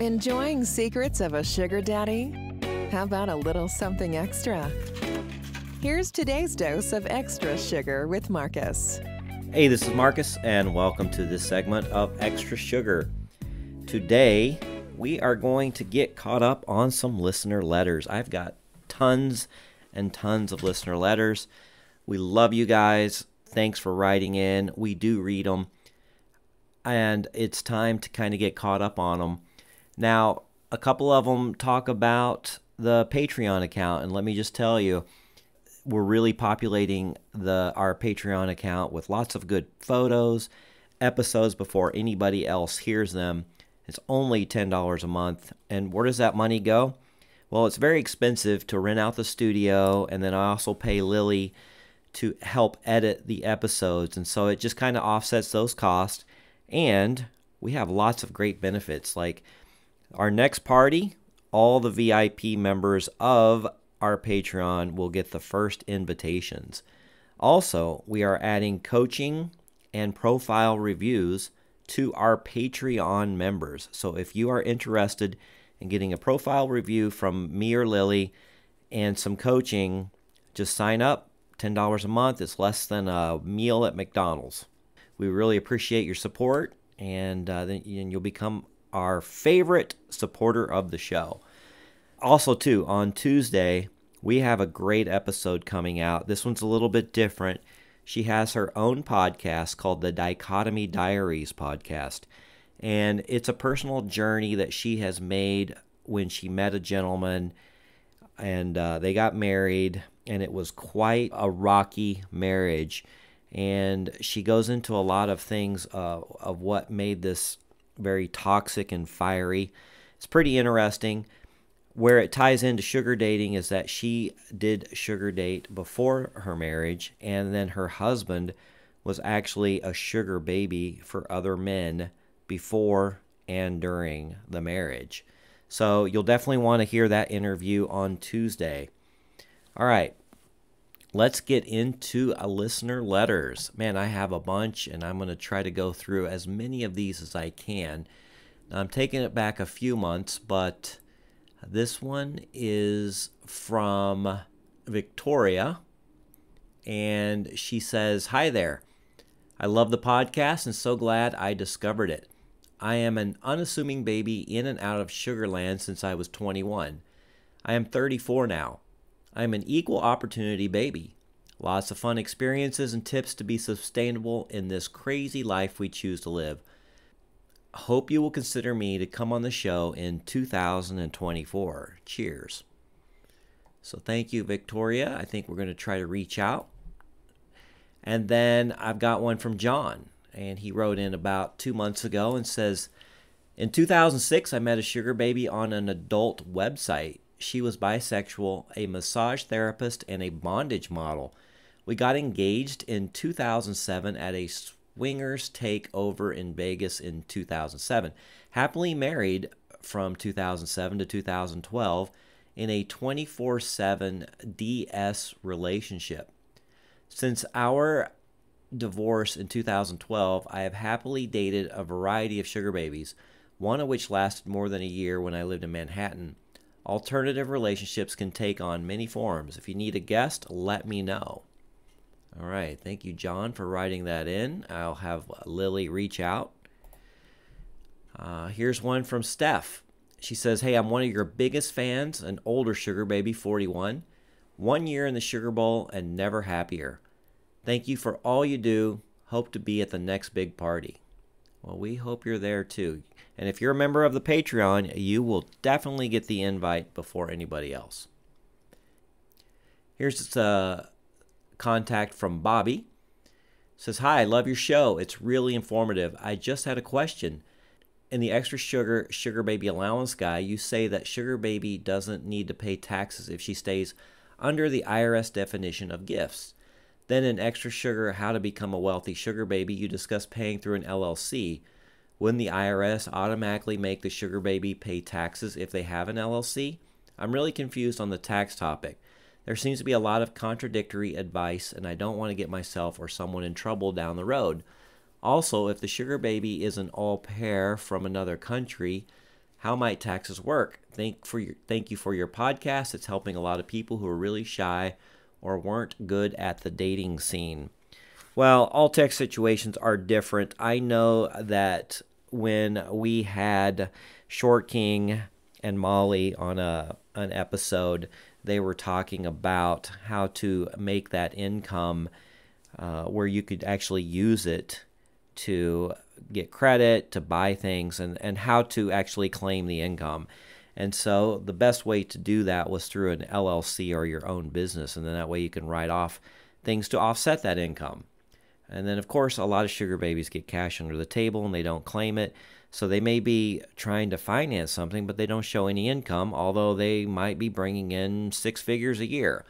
Enjoying secrets of a sugar daddy? How about a little something extra? Here's today's dose of extra sugar with Marcus. Hey, this is Marcus, and welcome to this segment of Extra Sugar. Today, we are going to get caught up on some listener letters. I've got tons and tons of listener letters. We love you guys. Thanks for writing in. We do read them. And it's time to kind of get caught up on them. Now, a couple of them talk about the Patreon account, and let me just tell you, we're really populating the our Patreon account with lots of good photos, episodes before anybody else hears them. It's only $10 a month. And where does that money go? Well, it's very expensive to rent out the studio, and then I also pay Lily to help edit the episodes. And so it just kind of offsets those costs. And we have lots of great benefits. Like our next party, all the VIP members of our Patreon will get the first invitations. Also, we are adding coaching and profile reviews to our Patreon members. So if you are interested in getting a profile review from me or Lily and some coaching, just sign up. $10 a month is less than a meal at McDonald's. We really appreciate your support, and uh, then you'll become our favorite supporter of the show. Also, too, on Tuesday, we have a great episode coming out. This one's a little bit different. She has her own podcast called the Dichotomy Diaries podcast. And it's a personal journey that she has made when she met a gentleman and uh, they got married, and it was quite a rocky marriage. And she goes into a lot of things uh, of what made this very toxic and fiery. It's pretty interesting. Where it ties into sugar dating is that she did sugar date before her marriage, and then her husband was actually a sugar baby for other men before and during the marriage. So you'll definitely want to hear that interview on Tuesday. All right, let's get into a listener letters. Man, I have a bunch, and I'm going to try to go through as many of these as I can. I'm taking it back a few months, but this one is from Victoria, and she says, Hi there. I love the podcast and so glad I discovered it. I am an unassuming baby in and out of Sugarland since I was 21. I am 34 now. I am an equal opportunity baby. Lots of fun experiences and tips to be sustainable in this crazy life we choose to live. Hope you will consider me to come on the show in 2024. Cheers. So thank you, Victoria. I think we're going to try to reach out. And then I've got one from John, and he wrote in about two months ago and says, In 2006, I met a sugar baby on an adult website she was bisexual, a massage therapist, and a bondage model. We got engaged in 2007 at a swingers takeover in Vegas in 2007. Happily married from 2007 to 2012 in a 24 7 DS relationship. Since our divorce in 2012, I have happily dated a variety of sugar babies, one of which lasted more than a year when I lived in Manhattan. Alternative relationships can take on many forms. If you need a guest, let me know. All right. Thank you, John, for writing that in. I'll have Lily reach out. Uh, here's one from Steph. She says, Hey, I'm one of your biggest fans, an older sugar baby, 41. One year in the Sugar Bowl and never happier. Thank you for all you do. Hope to be at the next big party. Well, we hope you're there too. And if you're a member of the Patreon, you will definitely get the invite before anybody else. Here's a contact from Bobby. says, Hi, I love your show. It's really informative. I just had a question. In the extra sugar sugar baby allowance guy, you say that sugar baby doesn't need to pay taxes if she stays under the IRS definition of gifts. Then in extra sugar how to become a wealthy sugar baby, you discuss paying through an LLC. Wouldn't the IRS automatically make the sugar baby pay taxes if they have an LLC? I'm really confused on the tax topic. There seems to be a lot of contradictory advice, and I don't want to get myself or someone in trouble down the road. Also, if the sugar baby is an au pair from another country, How might taxes work? Thank for your thank you for your podcast. It's helping a lot of people who are really shy or weren't good at the dating scene. Well, all tax situations are different. I know that when we had Short King and Molly on a an episode, they were talking about how to make that income uh, where you could actually use it to get credit, to buy things, and, and how to actually claim the income. And so the best way to do that was through an LLC or your own business. And then that way you can write off things to offset that income. And then, of course, a lot of sugar babies get cash under the table and they don't claim it. So they may be trying to finance something, but they don't show any income, although they might be bringing in six figures a year.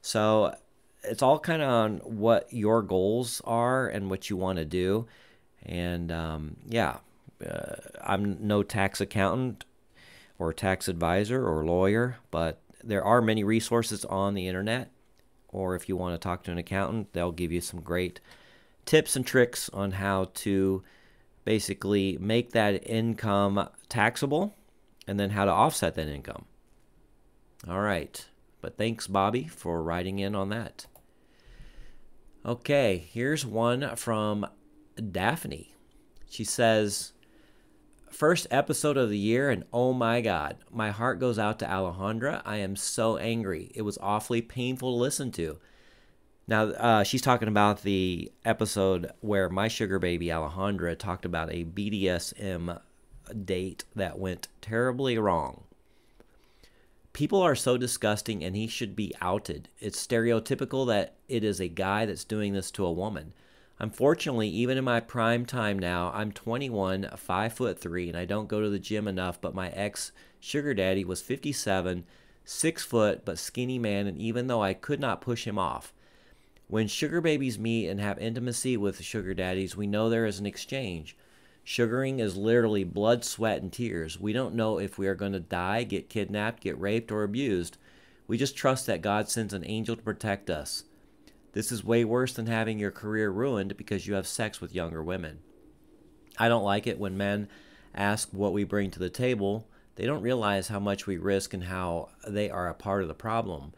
So it's all kind of on what your goals are and what you want to do. And um, yeah, uh, I'm no tax accountant or tax advisor or lawyer, but there are many resources on the internet. Or if you want to talk to an accountant, they'll give you some great tips and tricks on how to basically make that income taxable and then how to offset that income. All right. But thanks, Bobby, for writing in on that. Okay, here's one from Daphne. She says, First episode of the year, and oh my God, my heart goes out to Alejandra. I am so angry. It was awfully painful to listen to. Now, uh, she's talking about the episode where my sugar baby Alejandra talked about a BDSM date that went terribly wrong. People are so disgusting and he should be outed. It's stereotypical that it is a guy that's doing this to a woman. Unfortunately, even in my prime time now, I'm 21, 5 foot 3, and I don't go to the gym enough, but my ex sugar daddy was 57, 6 foot, but skinny man, and even though I could not push him off, when sugar babies meet and have intimacy with sugar daddies, we know there is an exchange. Sugaring is literally blood, sweat, and tears. We don't know if we are going to die, get kidnapped, get raped, or abused. We just trust that God sends an angel to protect us. This is way worse than having your career ruined because you have sex with younger women. I don't like it when men ask what we bring to the table. They don't realize how much we risk and how they are a part of the problem.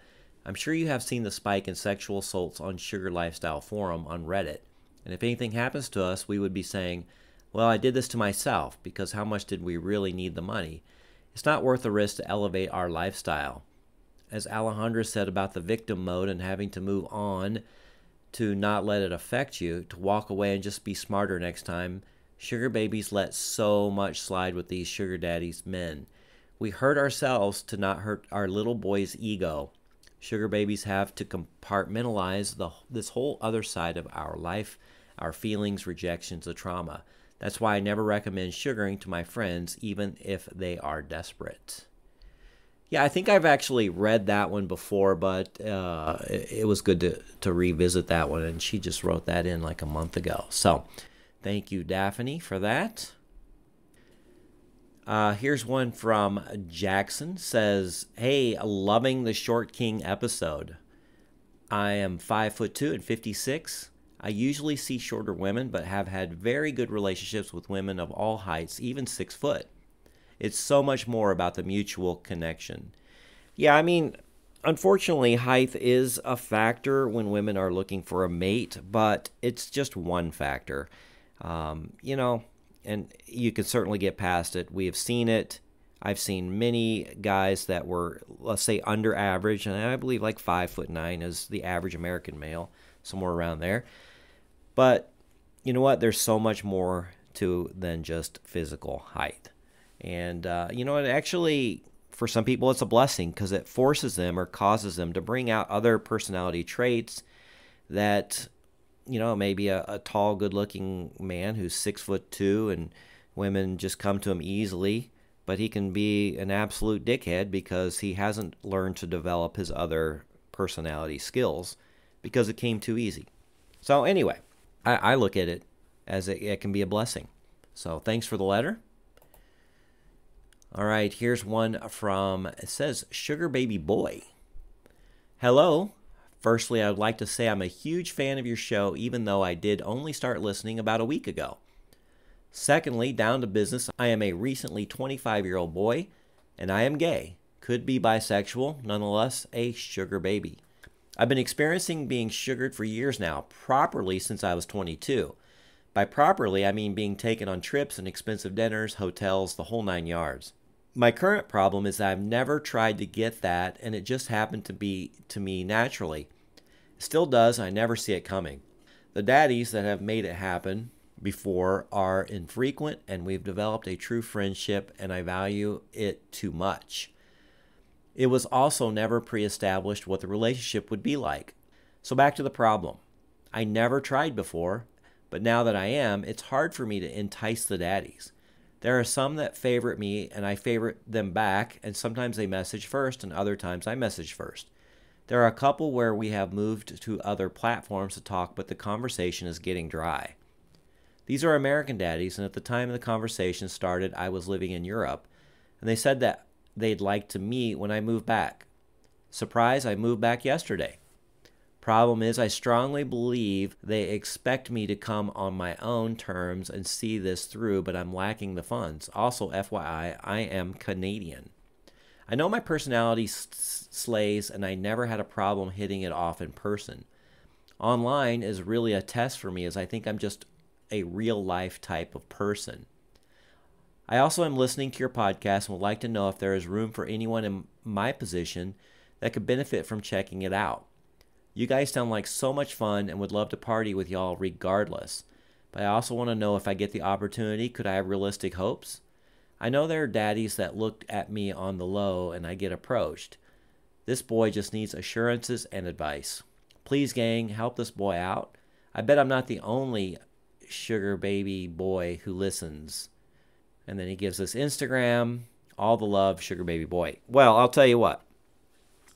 I'm sure you have seen the spike in sexual assaults on Sugar Lifestyle Forum on Reddit. And if anything happens to us, we would be saying, well, I did this to myself because how much did we really need the money? It's not worth the risk to elevate our lifestyle. As Alejandra said about the victim mode and having to move on to not let it affect you, to walk away and just be smarter next time, sugar babies let so much slide with these sugar daddies men. We hurt ourselves to not hurt our little boy's ego. Sugar babies have to compartmentalize the, this whole other side of our life, our feelings, rejections, the trauma. That's why I never recommend sugaring to my friends, even if they are desperate. Yeah, I think I've actually read that one before, but uh, it, it, was good to, to revisit that one. And she just wrote that in like a month ago. So thank you, Daphne, for that. Uh, here's one from Jackson. Says, "Hey, loving the Short King episode. I am five foot two and 56. I usually see shorter women, but have had very good relationships with women of all heights, even six foot. It's so much more about the mutual connection. Yeah, I mean, unfortunately, height is a factor when women are looking for a mate, but it's just one factor. Um, you know, and you can certainly get past it. We have seen it. I've seen many guys that were, let's say, under average, and I believe like five foot nine is the average American male, somewhere around there. But you know what? There's so much more to than just physical height, and uh, you know, it actually for some people it's a blessing because it forces them or causes them to bring out other personality traits that you know, maybe a, a tall, good looking man who's six foot two and women just come to him easily, but he can be an absolute dickhead because he hasn't learned to develop his other personality skills because it came too easy. So, anyway, I, I look at it as it, it can be a blessing. So, thanks for the letter. All right, here's one from, it says, Sugar Baby Boy. Hello, Firstly, I would like to say I'm a huge fan of your show, even though I did only start listening about a week ago. Secondly, down to business, I am a recently 25 year old boy and I am gay. Could be bisexual, nonetheless, a sugar baby. I've been experiencing being sugared for years now, properly since I was 22. By properly, I mean being taken on trips and expensive dinners, hotels, the whole nine yards. My current problem is I've never tried to get that, and it just happened to be to me naturally. Still does, I never see it coming. The daddies that have made it happen before are infrequent, and we've developed a true friendship, and I value it too much. It was also never pre established what the relationship would be like. So, back to the problem. I never tried before, but now that I am, it's hard for me to entice the daddies. There are some that favorite me and I favorite them back, and sometimes they message first, and other times I message first. There are a couple where we have moved to other platforms to talk, but the conversation is getting dry. These are American daddies, and at the time the conversation started, I was living in Europe, and they said that they'd like to meet when I move back. Surprise, I moved back yesterday. Problem is, I strongly believe they expect me to come on my own terms and see this through, but I'm lacking the funds. Also, FYI, I am Canadian. I know my personality slays, and I never had a problem hitting it off in person. Online is really a test for me, as I think I'm just a real life type of person. I also am listening to your podcast and would like to know if there is room for anyone in my position that could benefit from checking it out. You guys sound like so much fun and would love to party with y'all regardless. But I also want to know if I get the opportunity, could I have realistic hopes? I know there are daddies that look at me on the low and I get approached. This boy just needs assurances and advice. Please, gang, help this boy out. I bet I'm not the only sugar baby boy who listens. And then he gives us Instagram, all the love, sugar baby boy. Well, I'll tell you what.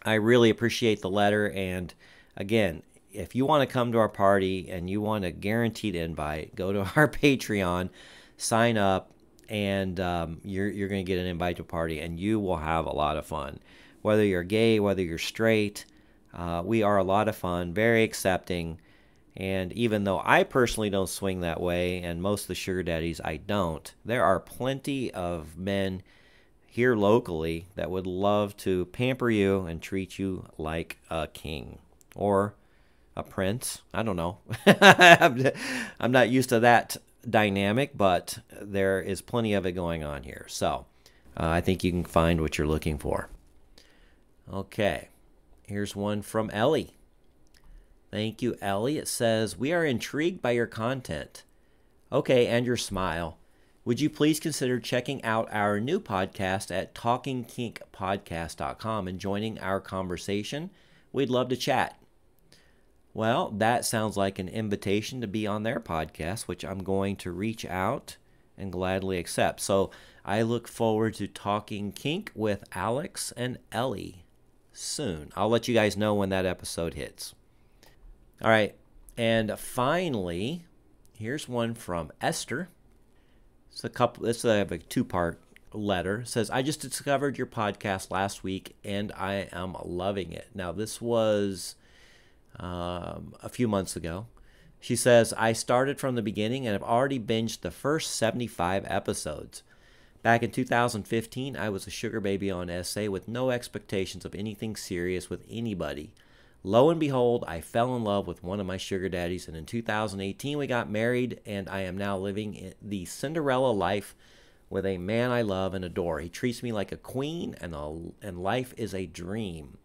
I really appreciate the letter and again, if you want to come to our party and you want a guaranteed invite, go to our Patreon, sign up, and um, you're you're going to get an invite to a party, and you will have a lot of fun. Whether you're gay, whether you're straight, uh, we are a lot of fun, very accepting. And even though I personally don't swing that way, and most of the sugar daddies I don't, there are plenty of men here locally that would love to pamper you and treat you like a king or a prince. I don't know. I'm not used to that dynamic, but there is plenty of it going on here. So uh, I think you can find what you're looking for. Okay, here's one from Ellie. Thank you, Ellie. It says, We are intrigued by your content. Okay, and your smile. Would you please consider checking out our new podcast at talkingkinkpodcast.com and joining our conversation? We'd love to chat. Well, that sounds like an invitation to be on their podcast, which I'm going to reach out and gladly accept. So I look forward to talking kink with Alex and Ellie soon. I'll let you guys know when that episode hits. All right. And finally, here's one from Esther. It's a couple. This is a two-part letter. It says, "I just discovered your podcast last week, and I am loving it." Now, this was um, a few months ago. She says, I started from the beginning and have already binged the first 75 episodes. Back in 2015, I was a sugar baby on SA with no expectations of anything serious with anybody. Lo and behold, I fell in love with one of my sugar daddies, and in 2018, we got married, and I am now living the Cinderella life with a man I love and adore. He treats me like a queen, and, a, and life is a dream.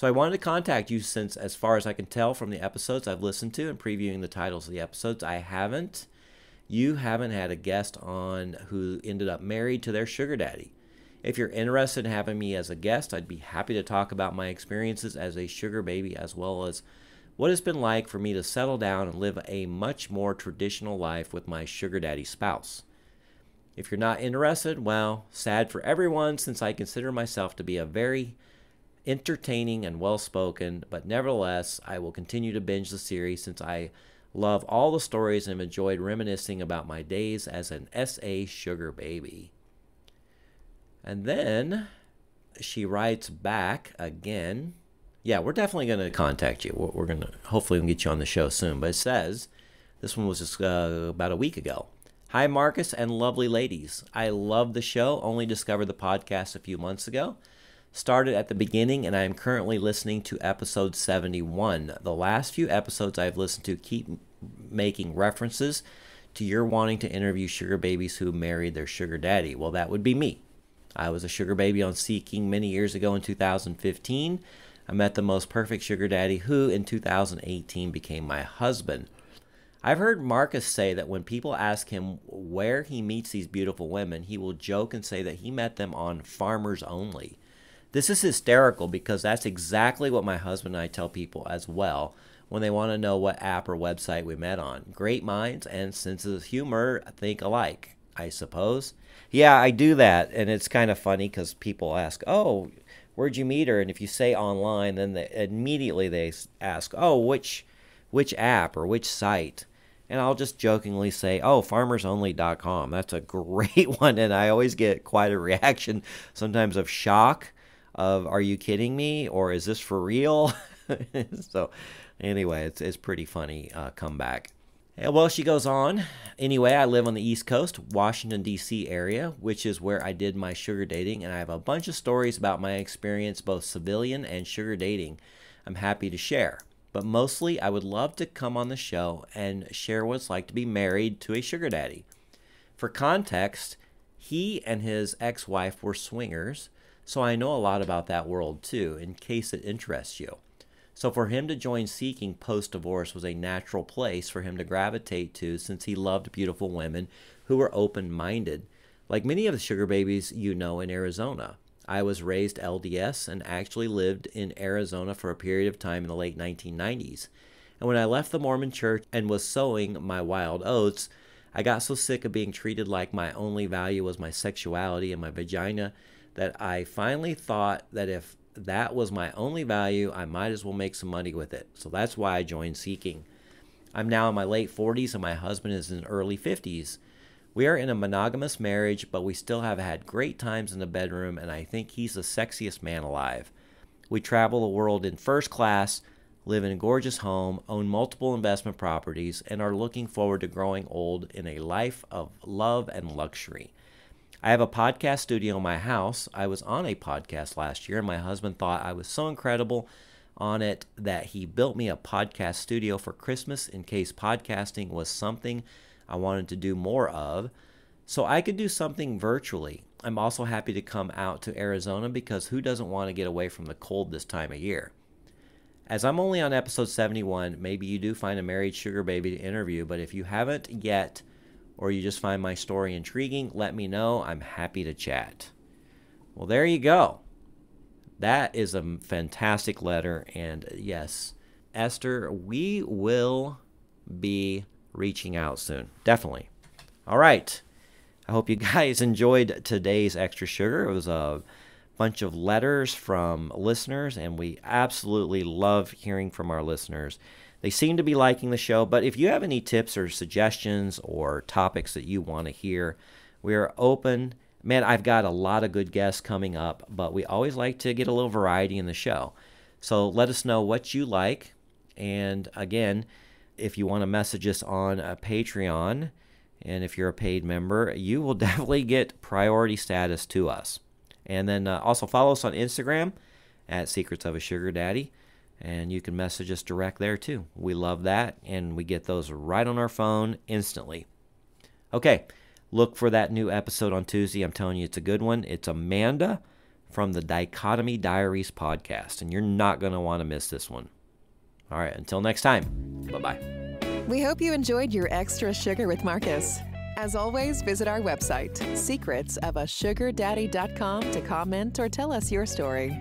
So I wanted to contact you since, as far as I can tell from the episodes I've listened to and previewing the titles of the episodes, I haven't. You haven't had a guest on who ended up married to their sugar daddy. If you're interested in having me as a guest, I'd be happy to talk about my experiences as a sugar baby as well as what it's been like for me to settle down and live a much more traditional life with my sugar daddy spouse. If you're not interested, well, sad for everyone since I consider myself to be a very entertaining and well spoken, but nevertheless, I will continue to binge the series since I love all the stories and enjoyed reminiscing about my days as an SA sugar baby. And then she writes back again. Yeah, we're definitely going to contact you. We're, going to hopefully get you on the show soon. But it says, this one was just uh, about a week ago. Hi, Marcus and lovely ladies. I love the show, only discovered the podcast a few months ago. Started at the beginning, and I am currently listening to episode 71. The last few episodes I've listened to keep making references to your wanting to interview sugar babies who married their sugar daddy. Well, that would be me. I was a sugar baby on Seeking many years ago in 2015. I met the most perfect sugar daddy who in 2018 became my husband. I've heard Marcus say that when people ask him where he meets these beautiful women, he will joke and say that he met them on Farmers Only. This is hysterical because that's exactly what my husband and I tell people as well when they want to know what app or website we met on. Great minds and senses of humor think alike, I suppose. Yeah, I do that, and it's kind of funny because people ask, "Oh, where'd you meet her?" And if you say online, then they, immediately they ask, "Oh, which which app or which site?" and I'll just jokingly say, "Oh, farmersonly.com." That's a great one, and I always get quite a reaction, sometimes of shock, of "Are you kidding me?" or "Is this for real?" so, anyway, it's it's pretty funny uh, comeback. Well, she goes on. Anyway, I live on the East Coast, Washington D.C. area, which is where I did my sugar dating, and I have a bunch of stories about my experience, both civilian and sugar dating. I'm happy to share but mostly I would love to come on the show and share what it's like to be married to a sugar daddy. For context, he and his ex wife were swingers, so I know a lot about that world too, in case it interests you. So for him to join Seeking post divorce was a natural place for him to gravitate to since he loved beautiful women who were open minded, like many of the sugar babies you know in Arizona. I was raised LDS and actually lived in Arizona for a period of time in the late 1990s. And when I left the Mormon church and was sowing my wild oats, I got so sick of being treated like my only value was my sexuality and my vagina that I finally thought that if that was my only value, I might as well make some money with it. So that's why I joined Seeking. I'm now in my late 40s and my husband is in early 50s. We are in a monogamous marriage, but we still have had great times in the bedroom, and I think he's the sexiest man alive. We travel the world in first class, live in a gorgeous home, own multiple investment properties, and are looking forward to growing old in a life of love and luxury. I have a podcast studio in my house. I was on a podcast last year, and my husband thought I was so incredible on it that he built me a podcast studio for Christmas in case podcasting was something I wanted to do more of. So I could do something virtually. I'm also happy to come out to Arizona because who doesn't want to get away from the cold this time of year? As I'm only on episode 71, maybe you do find a married sugar baby to interview, but if you haven't yet, or you just find my story intriguing, let me know. I'm happy to chat. Well, there you go. That is a fantastic letter. And yes, Esther, we will be reaching out soon. Definitely. All right. I hope you guys enjoyed today's extra sugar. It was a bunch of letters from listeners, and we absolutely love hearing from our listeners. They seem to be liking the show, but if you have any tips or suggestions or topics that you want to hear, we are open. Man, I've got a lot of good guests coming up, but we always like to get a little variety in the show. So let us know what you like. And again, if you want to message us on a Patreon, and if you're a paid member, you will definitely get priority status to us. And then uh, also follow us on Instagram at Secrets of a Sugar Daddy, and you can message us direct there too. We love that, and we get those right on our phone instantly. Okay, look for that new episode on Tuesday. I'm telling you, it's a good one. It's Amanda from the Dichotomy Diaries podcast, and you're not going to want to miss this one. All right, until next time, bye bye. We hope you enjoyed your extra sugar with Marcus. As always, visit our website, secretsofasugardaddy.com, to comment or tell us your story.